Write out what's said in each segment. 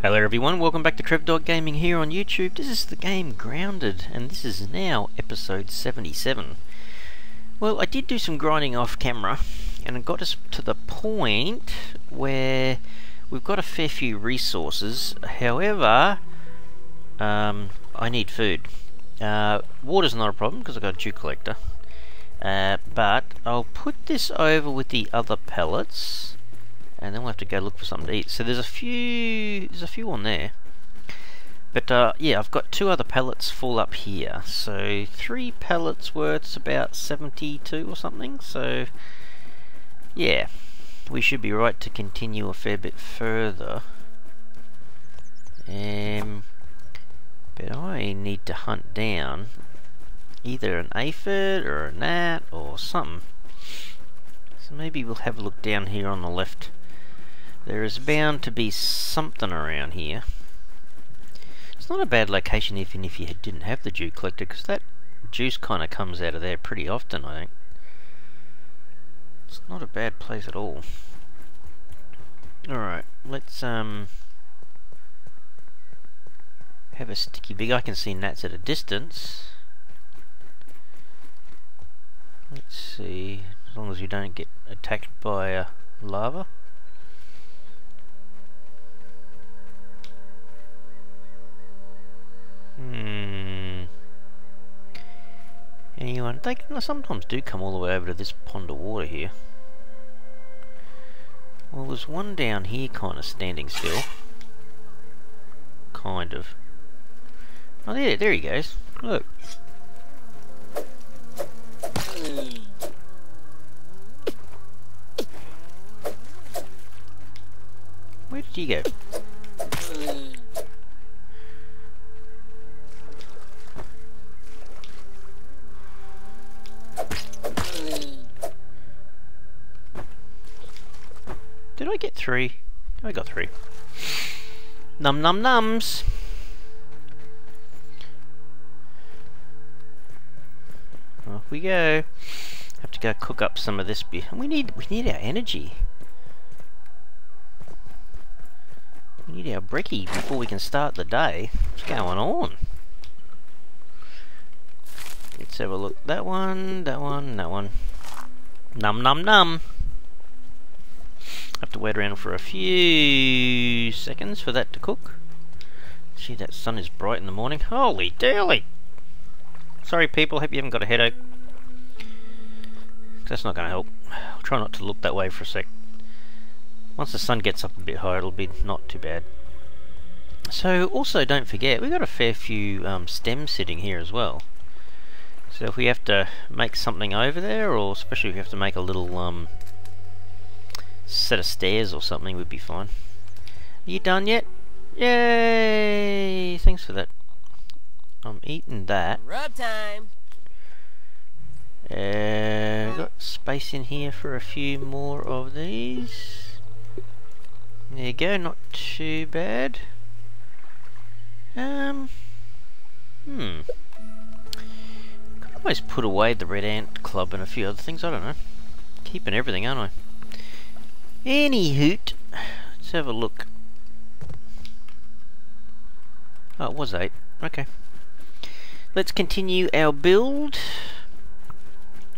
Hello everyone, welcome back to TrevDog Gaming here on YouTube. This is the game Grounded, and this is now episode 77. Well, I did do some grinding off camera, and it got us to the point where we've got a fair few resources. However, um, I need food. Uh, water's not a problem because I've got a dew collector. Uh, but I'll put this over with the other pellets and then we'll have to go look for something to eat. So there's a few, there's a few on there. But uh, yeah, I've got two other pellets full up here. So three pellets worth about 72 or something. So yeah, we should be right to continue a fair bit further. Um, but I need to hunt down either an aphid or a gnat or something. So maybe we'll have a look down here on the left. There is bound to be something around here. It's not a bad location even if you didn't have the dew collector because that juice kind of comes out of there pretty often I think. It's not a bad place at all. Alright, let's um have a sticky big. I can see gnats at a distance. Let's see, as long as you don't get attacked by uh, larva. Hmm. Anyone? They sometimes do come all the way over to this pond of water here. Well, there's one down here kind of standing still. Kind of. Oh, there, there he goes. Look. Where did he go? Did I get three? I got three. Num num nums. Off we go. Have to go cook up some of this beer. We need we need our energy. We need our brekkie before we can start the day. What's going on? Let's have a look. That one, that one, that one. Num num num. Have to wait around for a few seconds for that to cook. See, that sun is bright in the morning. Holy dooly! Sorry people, hope you haven't got a headache. That's not going to help. I'll try not to look that way for a sec. Once the sun gets up a bit higher, it'll be not too bad. So, also don't forget, we've got a fair few um, stems sitting here as well. So if we have to make something over there, or especially if we have to make a little um, set of stairs or something would be fine. Are you done yet? Yay! Thanks for that. I'm eating that. Rub time. Uh, got space in here for a few more of these. There you go, not too bad. Um, hmm. Could always put away the Red Ant Club and a few other things, I don't know. Keeping everything, aren't I? Any hoot, let's have a look. Oh, it was 8. Okay. Let's continue our build.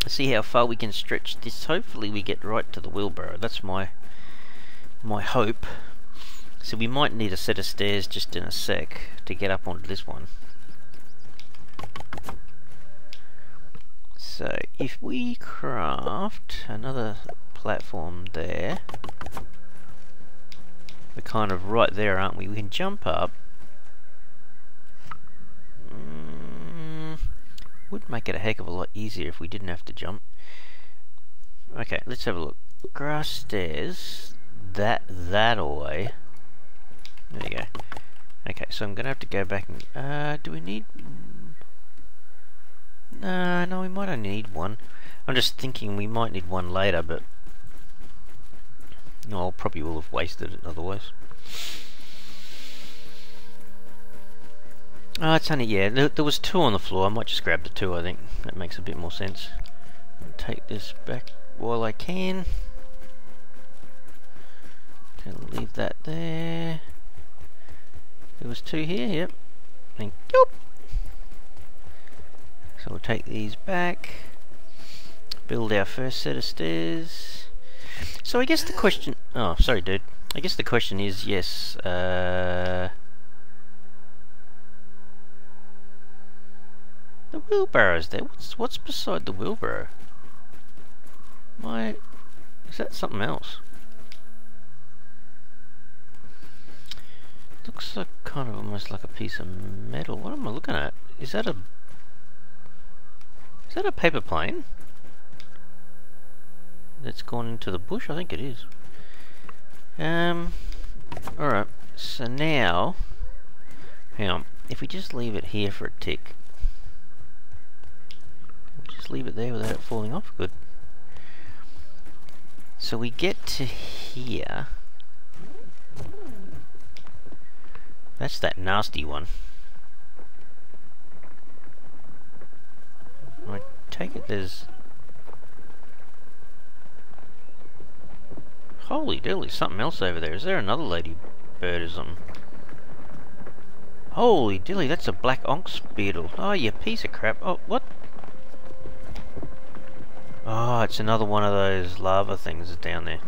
See how far we can stretch this. Hopefully we get right to the wheelbarrow. That's my my hope. So we might need a set of stairs just in a sec to get up onto this one. So if we craft another platform there. We're kind of right there, aren't we? We can jump up. Mm, would make it a heck of a lot easier if we didn't have to jump. Okay, let's have a look. Grass stairs. That that away. There you go. Okay, so I'm gonna have to go back and uh do we need uh, no, we might only need one. I'm just thinking we might need one later, but no, I'll probably will have wasted it otherwise. Oh, it's only, yeah, there, there, was two on the floor. I might just grab the two, I think. That makes a bit more sense. I'll take this back while I can. Okay, leave that there. there. was two here, yep. Thank you. So we'll take these back, build our first set of stairs. So I guess the question... Oh, sorry dude. I guess the question is, yes, uh... The wheelbarrow's there. What's what's beside the wheelbarrow? My is that something else? Looks like kind of almost like a piece of metal. What am I looking at? Is that a is that a paper plane? That's gone into the bush? I think it is. Um Alright, so now hang on. If we just leave it here for a tick just leave it there without it falling off. Good. So we get to here. That's that nasty one. I take it there's... Holy dilly, something else over there. Is there another ladybird or something? Holy dilly, that's a black ox beetle. Oh, you piece of crap. Oh, what? Oh, it's another one of those larva things down there.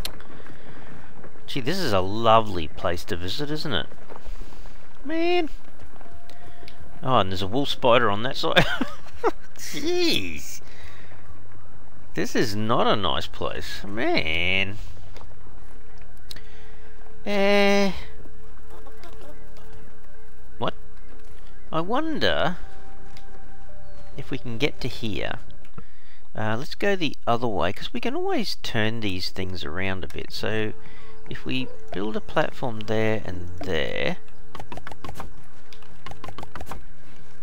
Gee, this is a lovely place to visit, isn't it? Man. Oh, and there's a wolf spider on that side. Jeez. This is not a nice place. Man. Eh. What? I wonder if we can get to here uh, let's go the other way, because we can always turn these things around a bit. So, if we build a platform there and there,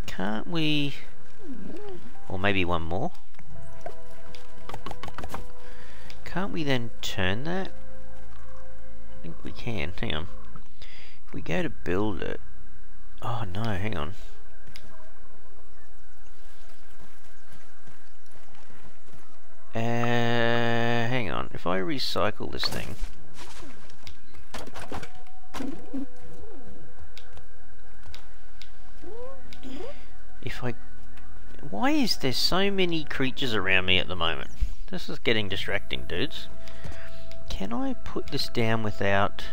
can't we... Or maybe one more. Can't we then turn that? I think we can. Hang on. If we go to build it... Oh no, hang on. Uh, hang on, if I recycle this thing... If I... Why is there so many creatures around me at the moment? This is getting distracting, dudes. Can I put this down without...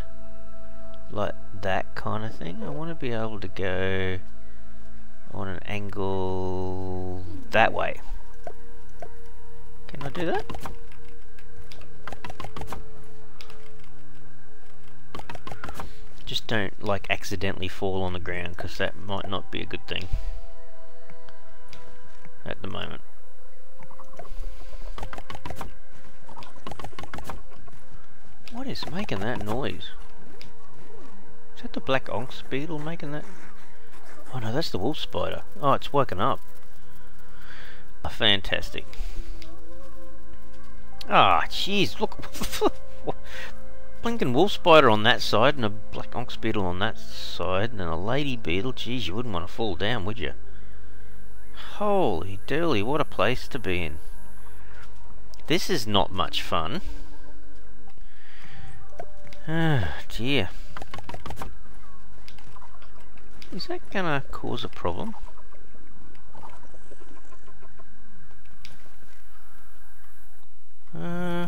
Like, that kind of thing? I want to be able to go on an angle that way. Can I do that? Just don't, like, accidentally fall on the ground, because that might not be a good thing. At the moment. What is making that noise? Is that the black ox beetle making that? Oh no, that's the wolf spider. Oh, it's woken up. Oh, fantastic. Ah, oh, jeez, look. Blinking wolf spider on that side, and a black ox beetle on that side, and a lady beetle. Jeez, you wouldn't want to fall down, would you? Holy dooly, what a place to be in. This is not much fun. Dear. Is that gonna cause a problem? Uh,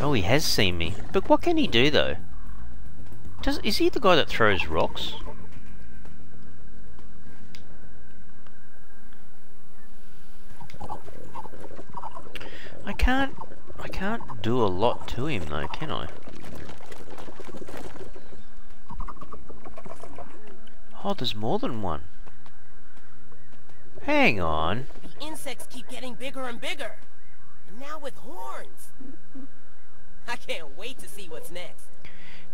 oh, he has seen me. But what can he do, though? Does, is he the guy that throws rocks? I can't... I can't do a lot to him, though, can I? Oh, there's more than one. Hang on The insects keep getting bigger and bigger. And now with horns. I can't wait to see what's next.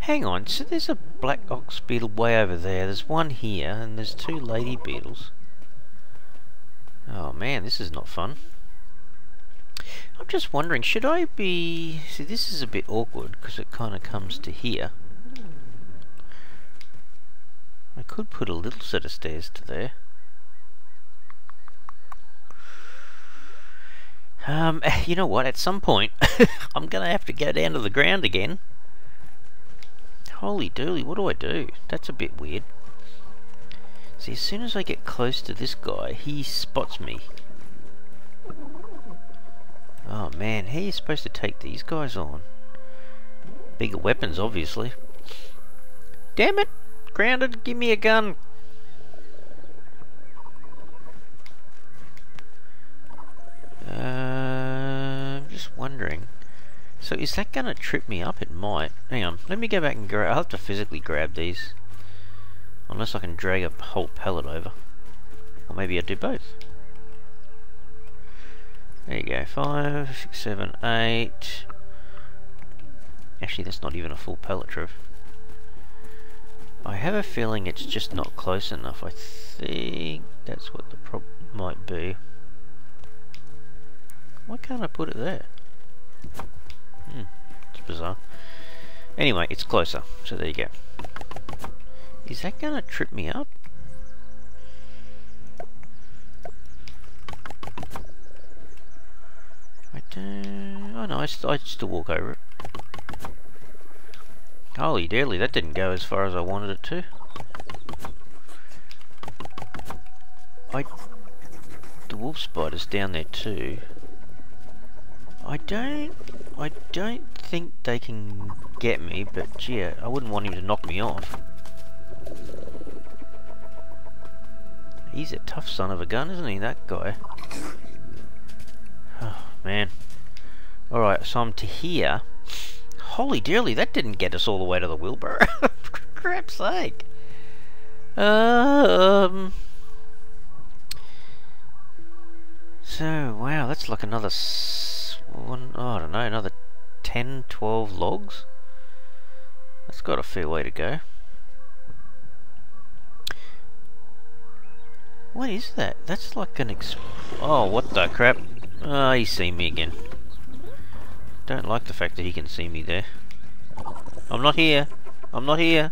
Hang on, so there's a black ox beetle way over there, there's one here, and there's two lady beetles. Oh man, this is not fun. I'm just wondering, should I be... See, this is a bit awkward, because it kind of comes to here. I could put a little set of stairs to there. Um, you know what, at some point, I'm going to have to go down to the ground again. Holy dooly, what do I do? That's a bit weird. See, as soon as I get close to this guy, he spots me. Oh man, how are you supposed to take these guys on? Bigger weapons, obviously. Damn it! Grounded, give me a gun! Uh, I'm just wondering. So is that to trip me up? It might. Hang on, let me go back and grab... I'll have to physically grab these. Unless I can drag a whole pallet over. Or maybe I do both. There you go, five, six, seven, eight. Actually, that's not even a full pallet trip. I have a feeling it's just not close enough. I think that's what the problem might be. Why can't I put it there? Hmm, it's bizarre. Anyway, it's closer, so there you go. Is that gonna trip me up? I don't... Oh no, I, I still walk over it. Holy dearly, that didn't go as far as I wanted it to. I... The wolf spider's down there too. I don't... I don't think they can get me, but gee, I wouldn't want him to knock me off. He's a tough son of a gun, isn't he, that guy? Man. Alright, so I'm to here. Holy dearly, that didn't get us all the way to the wheelbarrow. For crap's sake. Um... So, wow, that's like another... One, oh, I don't know, another 10, 12 logs? That's got a fair way to go. What is that? That's like an ex- Oh, what the crap? Ah, oh, he's seen me again. Don't like the fact that he can see me there. I'm not here. I'm not here.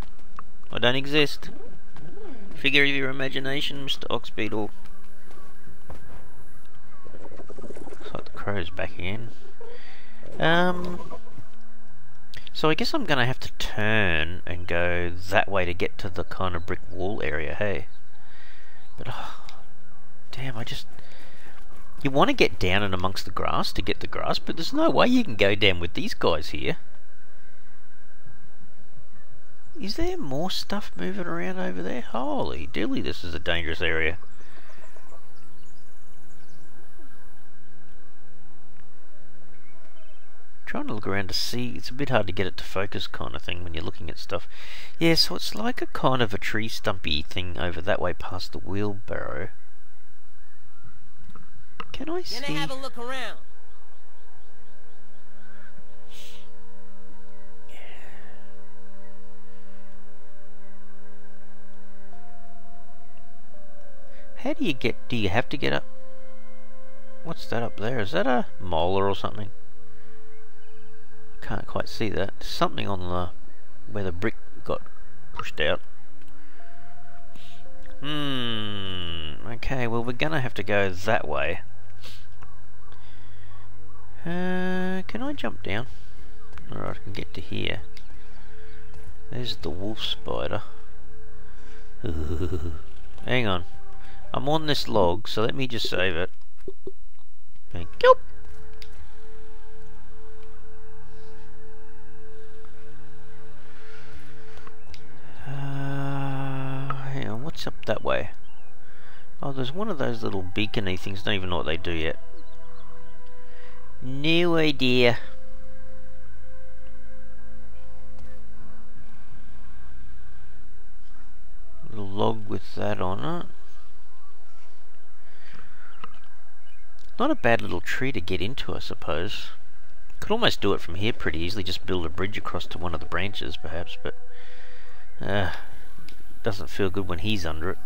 I don't exist. Figure of your imagination, Mr. Oxbeetle. Looks like the crow's back again. Um... So I guess I'm gonna have to turn and go that way to get to the kind of brick wall area, hey? But, oh, damn, I just... You want to get down and amongst the grass to get the grass, but there's no way you can go down with these guys here. Is there more stuff moving around over there? Holy dilly, this is a dangerous area. Trying to look around to see, it's a bit hard to get it to focus kind of thing when you're looking at stuff. Yeah, so it's like a kind of a tree stumpy thing over that way past the wheelbarrow. Can I see? Gonna have a look around. How do you get, do you have to get up? What's that up there? Is that a molar or something? Can't quite see that. Something on the where the brick got pushed out. Hmm. Okay, well we're gonna have to go that way. Uh, can I jump down? Alright, I can get to here. There's the wolf spider. Hang on. I'm on this log, so let me just save it. Thank you. Up that way? Oh, there's one of those little beacony things. Don't even know what they do yet. No idea. Little log with that on it. Not a bad little tree to get into, I suppose. Could almost do it from here pretty easily, just build a bridge across to one of the branches, perhaps, but... Uh, doesn't feel good when he's under it.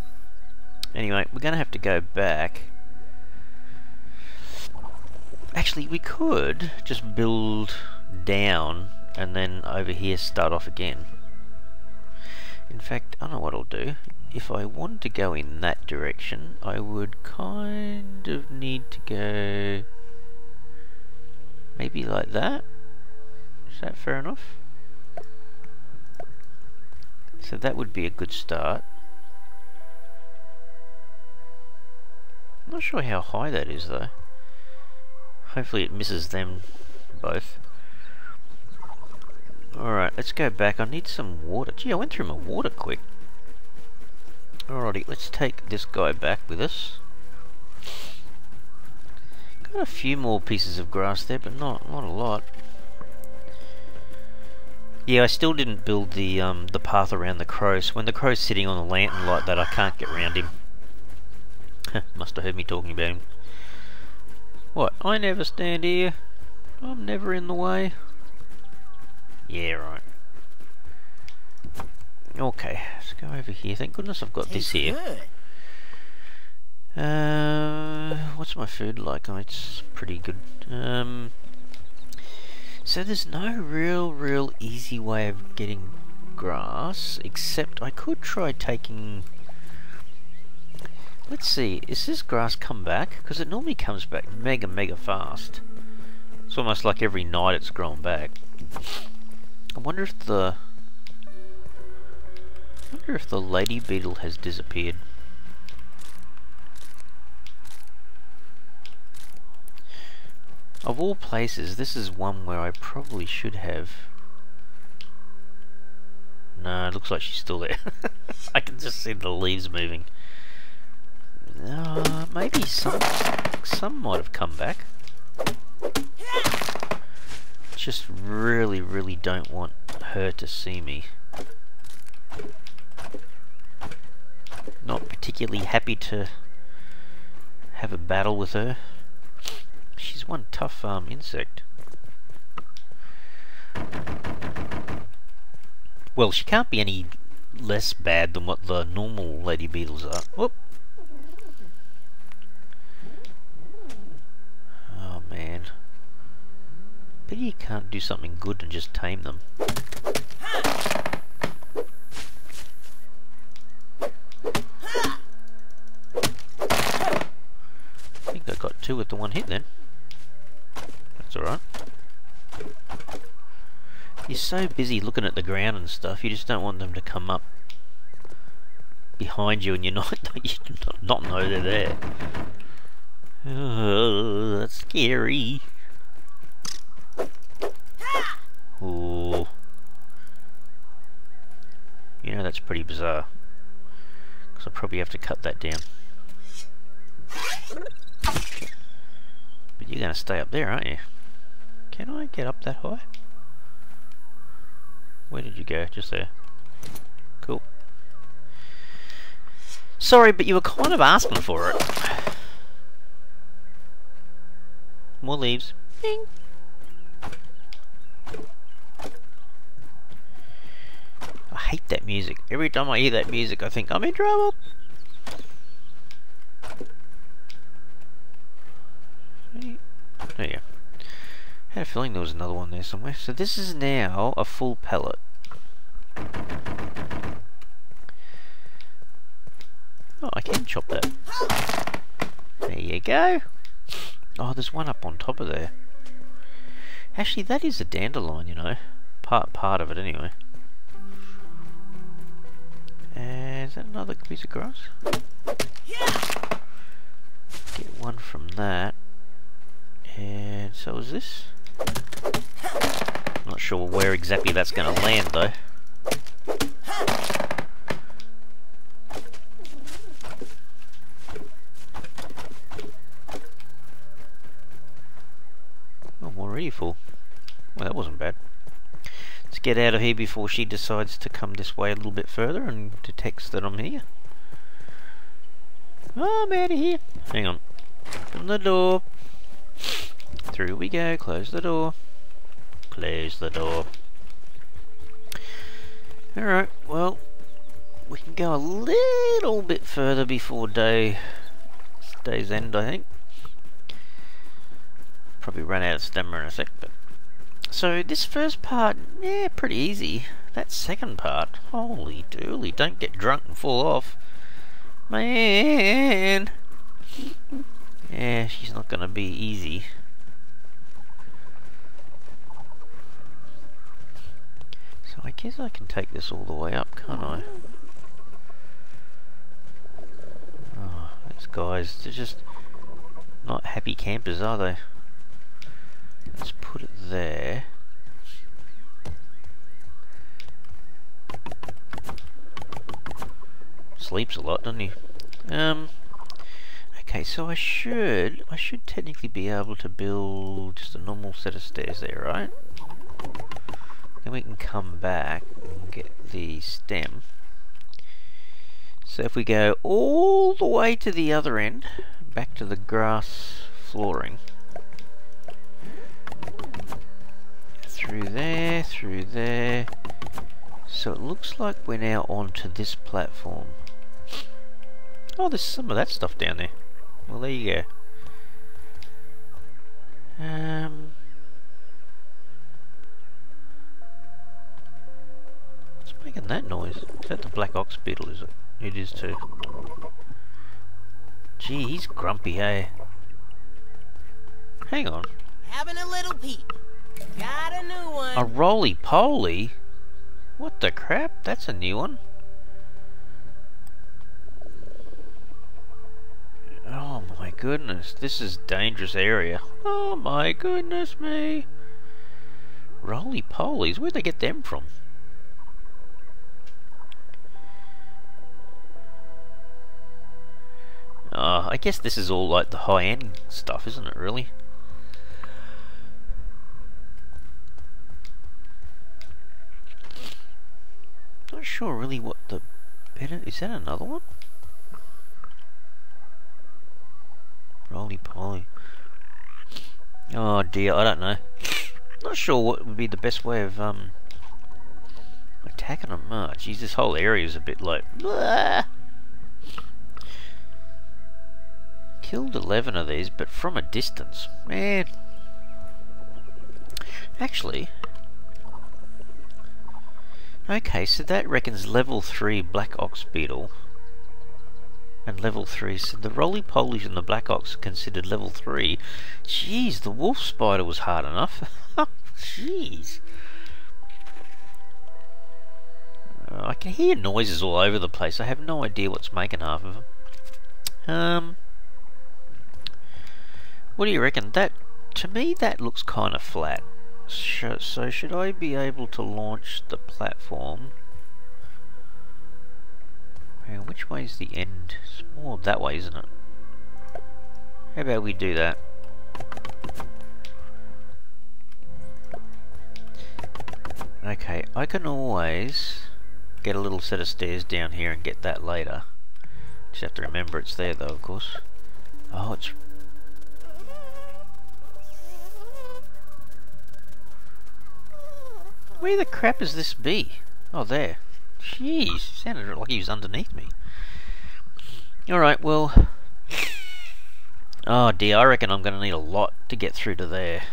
Anyway, we're going to have to go back. Actually, we could just build down and then over here start off again. In fact, I don't know what I'll do. If I wanted to go in that direction, I would kind of need to go maybe like that. Is that fair enough? So that would be a good start. Not sure how high that is though. Hopefully it misses them both. Alright, let's go back. I need some water. Gee, I went through my water quick. Alrighty, let's take this guy back with us. Got a few more pieces of grass there, but not not a lot. Yeah, I still didn't build the um, the path around the crow. So when the crow's sitting on the lantern like that, I can't get around him. Must have heard me talking about him. What? I never stand here. I'm never in the way. Yeah, right. Okay, let's go over here. Thank goodness I've got this here. Uh, what's my food like? Oh, it's pretty good. Um, so there's no real, real easy way of getting grass, except I could try taking... Let's see, is this grass come back? Because it normally comes back mega, mega fast. It's almost like every night it's grown back. I wonder if the I wonder if the lady beetle has disappeared. Of all places, this is one where I probably should have... No, it looks like she's still there. I can just see the leaves moving. Uh, maybe some, some might have come back. Just really, really don't want her to see me. Not particularly happy to have a battle with her. She's one tough um, insect. Well, she can't be any less bad than what the normal lady beetles are. Whoop! Oh man. But you can't do something good and just tame them. I think I got two with the one hit then. That's alright. You're so busy looking at the ground and stuff, you just don't want them to come up behind you and you're not, you not know they're there. Oh, that's scary. Oh. You know that's pretty bizarre. Because I'll probably have to cut that down. But you're going to stay up there, aren't you? Can I get up that high? Where did you go? Just there. Cool. Sorry, but you were kind of asking for it. More leaves. Bing. I hate that music. Every time I hear that music, I think I'm in trouble. There you go. Feeling there was another one there somewhere. So this is now a full pellet. Oh, I can chop that. There you go. Oh, there's one up on top of there. Actually, that is a dandelion, you know. Part part of it, anyway. And is that another piece of grass? Get one from that. And so is this. Not sure where exactly that's going to land though. Oh, already full. Well, that wasn't bad. Let's get out of here before she decides to come this way a little bit further and detects that I'm here. Oh, I'm out of here. Hang on. Open the door. Through we go, close the door. Close the door. Alright, well, we can go a little bit further before day day's end, I think. Probably run out of stamina in a sec, but so this first part, yeah, pretty easy. That second part, holy dooly, don't get drunk and fall off. Man! Yeah, she's not gonna be easy. I guess I can take this all the way up, can't I? Oh, these guys, they're just not happy campers, are they? Let's put it there. Sleeps a lot, doesn't he? Um, okay, so I should, I should technically be able to build just a normal set of stairs there, right? Then we can come back and get the stem. So if we go all the way to the other end, back to the grass flooring, through there, through there, so it looks like we're now onto this platform. Oh, there's some of that stuff down there. Well, there you go. Um, making that noise? Is that the black ox beetle, is it? It is too. Gee, he's grumpy, hey? Hang on. Having a little peep. Got a new one. A roly-poly? What the crap? That's a new one. Oh my goodness, this is dangerous area. Oh my goodness me. Roly-polies, where'd they get them from? Uh, I guess this is all like the high-end stuff, isn't it really? Not sure really what the is that another one? Roly poly. Oh dear, I don't know. Not sure what would be the best way of um attacking them. Oh jeez, this whole area is a bit like. Killed 11 of these, but from a distance. Man. Actually, Okay, so that reckons level 3 Black Ox Beetle. And level 3, so the roly-polies and the Black Ox are considered level 3. Jeez, the Wolf Spider was hard enough. Jeez. Uh, I can hear noises all over the place. I have no idea what's making half of them. Um, what do you reckon? That, to me, that looks kind of flat. So should I be able to launch the platform? Which way is the end? It's more that way, isn't it? How about we do that? Okay, I can always get a little set of stairs down here and get that later. Just have to remember it's there though, of course. Oh, it's Where the crap is this bee? Oh, there. Jeez, sounded like he was underneath me. Alright, well... Oh dear, I reckon I'm going to need a lot to get through to there.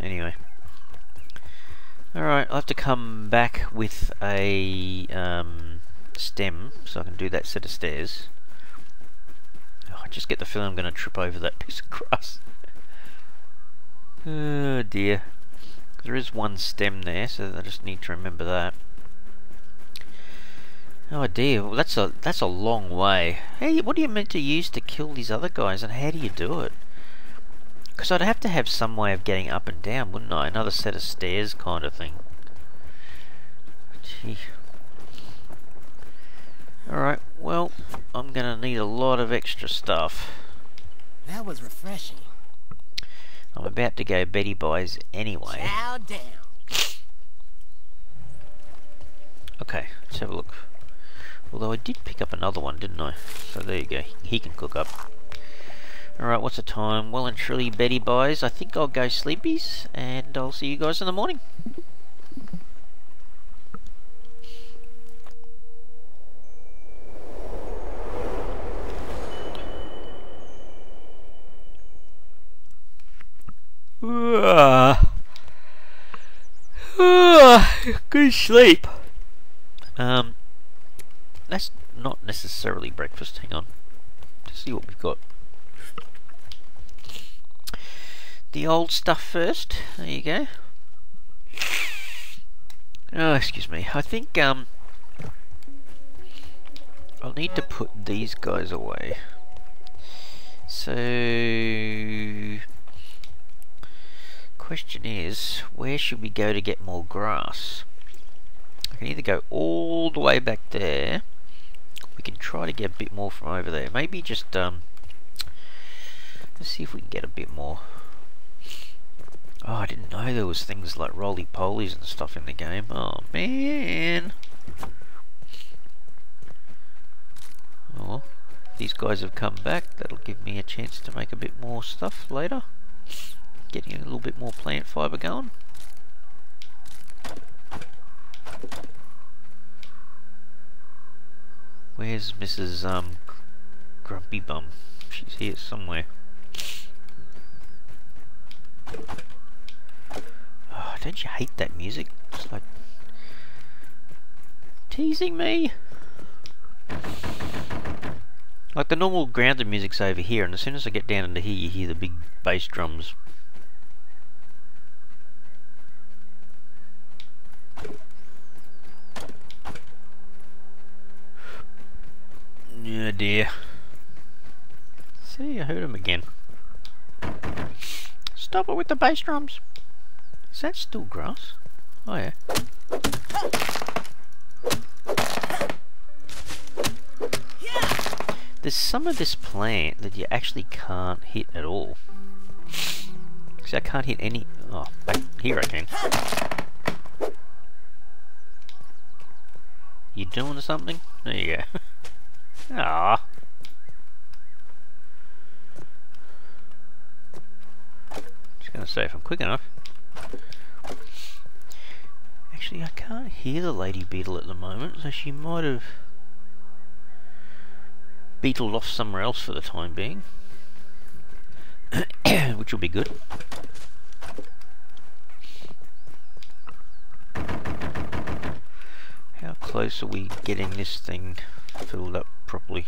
Anyway. Alright, I'll have to come back with a um, stem so I can do that set of stairs. Oh, I just get the feeling I'm going to trip over that piece of grass. oh dear. There is one stem there, so I just need to remember that. Oh dear, well, that's a that's a long way. Hey, what are you meant to use to kill these other guys, and how do you do it? Because I'd have to have some way of getting up and down, wouldn't I? Another set of stairs kind of thing. Gee. Alright, well, I'm gonna need a lot of extra stuff. That was refreshing. I'm about to go Betty Buys anyway. Chow down. Okay, let's have a look. Although I did pick up another one, didn't I? So there you go. He can cook up. Alright, what's the time? Well and truly Betty Buys. I think I'll go sleepies, and I'll see you guys in the morning. good sleep. Um, that's not necessarily breakfast. Hang on. Let's see what we've got. The old stuff first. There you go. Oh, excuse me. I think um, I'll need to put these guys away. So, question is, where should we go to get more grass? I can either go all the way back there. We can try to get a bit more from over there. Maybe just um, let's see if we can get a bit more. Oh, I didn't know there was things like roly-polies and stuff in the game. Oh, man. Oh, these guys have come back. That'll give me a chance to make a bit more stuff later. Getting a little bit more plant fibre going. Where's Mrs. Um, Grumpy Bum? She's here somewhere. Oh, don't you hate that music? It's like teasing me. Like the normal grounded music's over here, and as soon as I get down into here, you hear the big bass drums. Yeah, dear. See, I heard him again. Stop it with the bass drums. Is that still grass? Oh yeah. There's some of this plant that you actually can't hit at all. See, I can't hit any... Oh, back here I can. You doing something? There you go. Ah. Just gonna say if I'm quick enough. Actually, I can't hear the lady beetle at the moment, so she might have beetled off somewhere else for the time being. Which will be good. How close are we getting this thing filled up properly?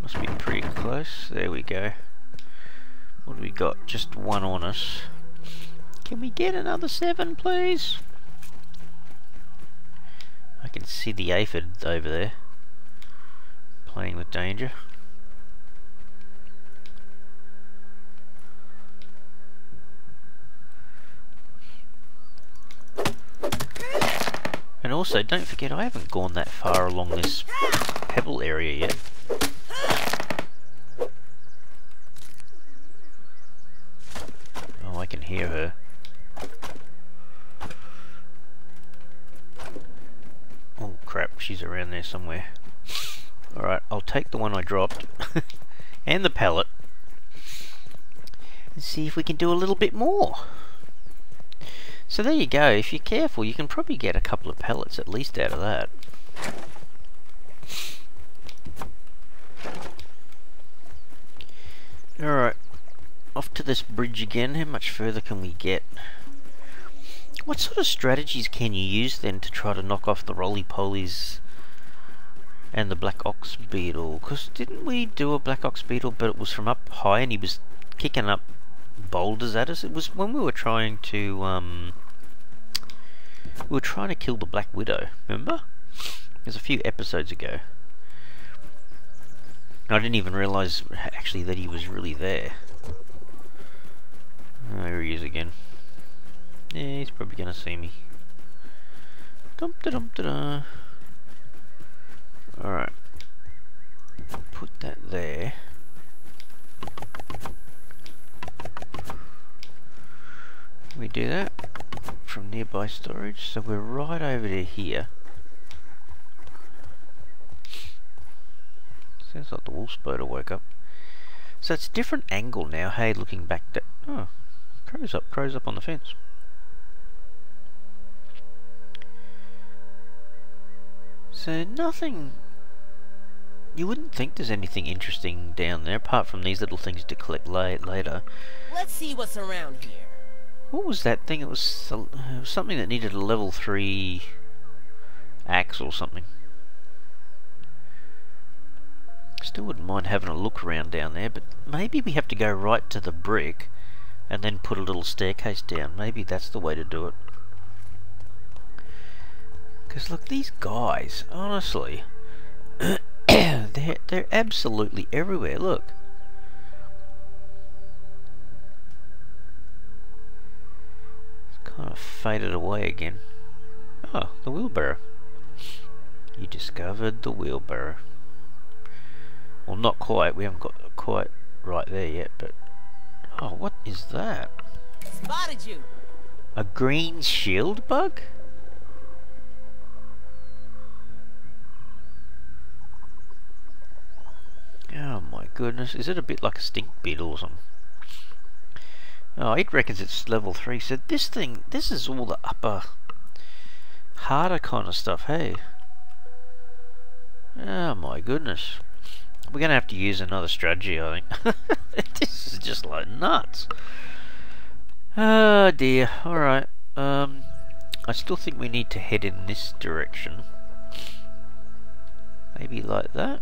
Must be pretty close. There we go. What do we got? Just one on us. Can we get another seven, please? I can see the aphid over there playing with danger. And also, don't forget, I haven't gone that far along this pebble area yet. Oh, I can hear her. Oh crap, she's around there somewhere. Alright, I'll take the one I dropped and the pellet and see if we can do a little bit more. So there you go, if you're careful you can probably get a couple of pellets at least out of that. Alright, off to this bridge again. How much further can we get? What sort of strategies can you use then to try to knock off the roly-polies and the black ox beetle? Because didn't we do a black ox beetle but it was from up high and he was kicking up boulders at us? It was when we were trying to, um, we were trying to kill the black widow, remember? It was a few episodes ago. I didn't even realise actually that he was really there. Oh, there he is again. Yeah, he's probably gonna see me. Dum da dum da da. Alright. Put that there. We do that from nearby storage, so we're right over to here. Sounds like the wolf spider woke up. So it's a different angle now, hey, looking back to... Oh, crow's up, crow's up on the fence. So nothing... You wouldn't think there's anything interesting down there, apart from these little things to collect late later. Let's see what's around here. What was that thing? It was, it was something that needed a level 3 axe or something. Still wouldn't mind having a look around down there, but maybe we have to go right to the brick and then put a little staircase down. Maybe that's the way to do it. Because look, these guys, honestly, they're, they're absolutely everywhere. Look. It's kind of faded away again. Oh, the wheelbarrow. You discovered the wheelbarrow. Well, not quite. We haven't got quite right there yet, but... Oh, what is that? Spotted you. A green shield bug? Oh my goodness, is it a bit like a stink beetle or something? Oh, it reckons it's level 3, so this thing, this is all the upper, harder kind of stuff, hey? Oh my goodness. We're going to have to use another strategy, I think. this is just like nuts. Oh dear, alright. Um, I still think we need to head in this direction. Maybe like that.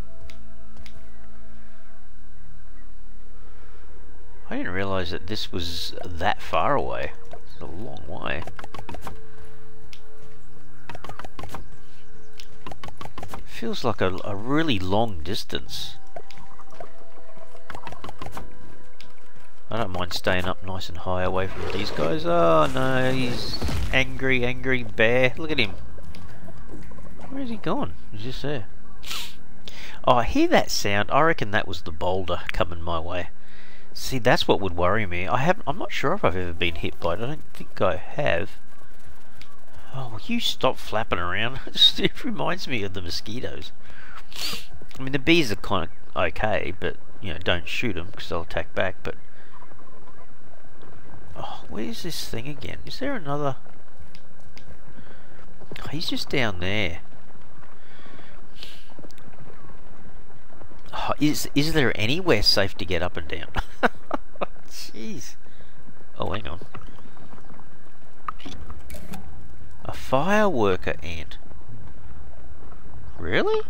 I didn't realise that this was that far away. It's a long way. Feels like a, a really long distance. I don't mind staying up nice and high away from these guys. Oh no, he's angry, angry bear. Look at him. Where is he gone? He's just there. Oh, I hear that sound. I reckon that was the boulder coming my way. See, that's what would worry me. I have I'm not sure if I've ever been hit by it. I don't think I have. Oh, you stop flapping around? it reminds me of the mosquitoes. I mean, the bees are kind of okay, but, you know, don't shoot them because they'll attack back, but... Oh, where's this thing again? Is there another... Oh, he's just down there. Oh, is is there anywhere safe to get up and down? Jeez. Oh, hang on. A fireworker ant. Really?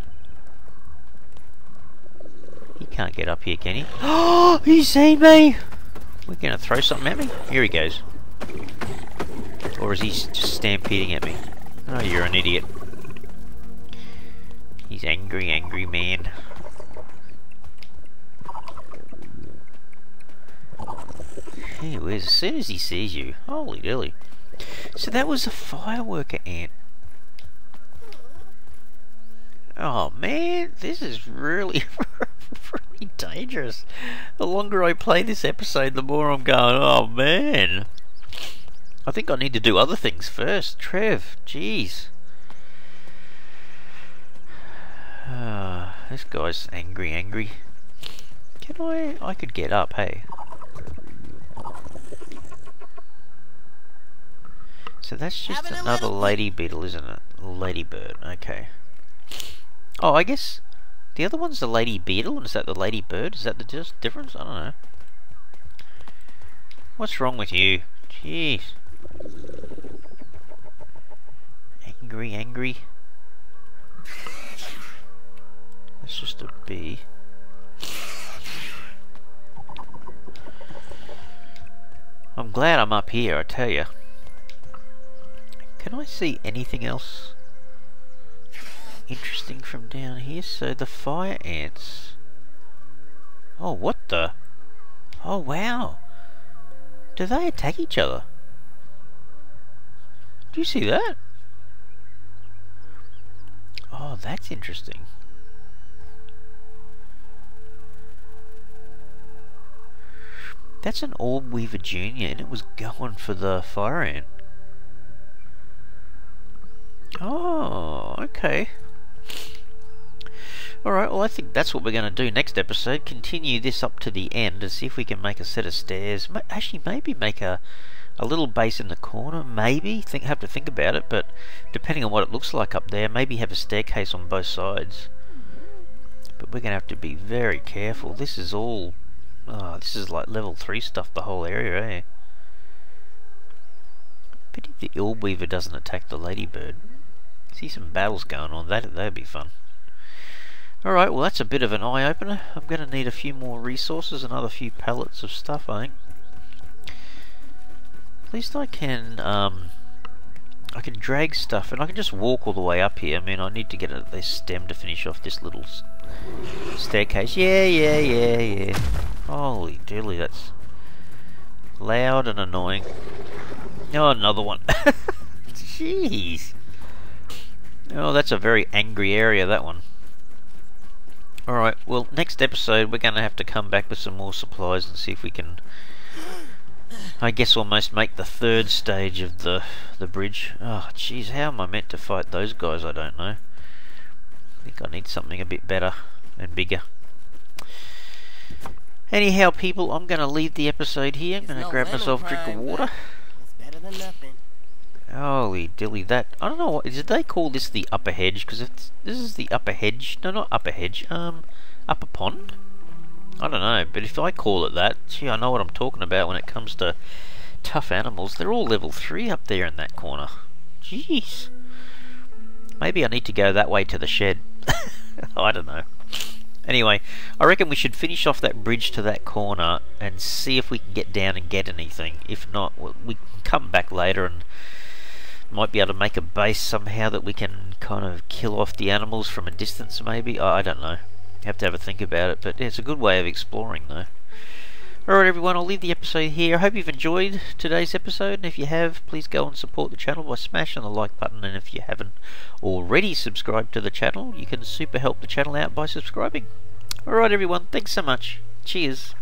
He can't get up here, can he? Oh, he's seen me! We're gonna throw something at me? Here he goes. Or is he just stampeding at me? Oh, you're an idiot. He's angry, angry man. He as soon as he sees you. Holy dilly. So that was a fireworker ant. Oh man, this is really, really dangerous. The longer I play this episode, the more I'm going, oh man. I think I need to do other things first. Trev, jeez. Uh, this guy's angry, angry. Can I? I could get up, hey. So that's just another lady beetle, isn't it? Ladybird, okay. Oh, I guess the other one's the lady beetle, is that the lady bird? Is that the just difference? I don't know. What's wrong with you? Jeez. Angry, angry. That's just a bee. I'm glad I'm up here, I tell you. Can I see anything else interesting from down here? So the fire ants. Oh, what the? Oh, wow. Do they attack each other? Do you see that? Oh, that's interesting. That's an Orb Weaver Junior and it was going for the fire ant. Oh, okay. Alright, well I think that's what we're going to do next episode. Continue this up to the end and see if we can make a set of stairs. Actually, maybe make a, a little base in the corner. Maybe. Think Have to think about it, but depending on what it looks like up there, maybe have a staircase on both sides. But we're going to have to be very careful. This is all... Oh, this is like level 3 stuff, the whole area, eh? Pity the Orb Weaver doesn't attack the ladybird. See some battles going on. That that'd be fun. Alright, well that's a bit of an eye-opener. I'm going to need a few more resources, another few pallets of stuff, I think. At least I can um, I can drag stuff, and I can just walk all the way up here. I mean, I need to get a, this stem to finish off this little staircase. Yeah, yeah, yeah, yeah. Holy dilly, that's loud and annoying. Oh, another one. Jeez. Oh, that's a very angry area, that one. Alright, well, next episode we're going to have to come back with some more supplies and see if we can, I guess, almost make the third stage of the, the bridge. Oh, jeez, how am I meant to fight those guys? I don't know. I think I need something a bit better and bigger. Anyhow, people, I'm going to leave the episode here. I'm going to no grab myself a drink of water. It's better than nothing. Holy dilly, that I don't know. Did they call this the upper hedge? Because this is the upper hedge. No, not upper hedge. Um, upper pond. I don't know, but if I call it that, gee, I know what I'm talking about when it comes to tough animals. They're all level three up there in that corner. Jeez. Maybe I need to go that way to the shed. I don't know. Anyway, I reckon we should finish off that bridge to that corner and see if we can get down and get anything. If not, we can come back later and might be able to make a base somehow that we can kind of kill off the animals from a distance maybe. I don't know. Have to have a think about it, but yeah, it's a good way of exploring though. Alright everyone, I'll leave the episode here. I hope you've enjoyed today's episode, and if you have, please go and support the channel by smashing the like button, and if you haven't already subscribed to the channel, you can super help the channel out by subscribing. Alright everyone, thanks so much. Cheers.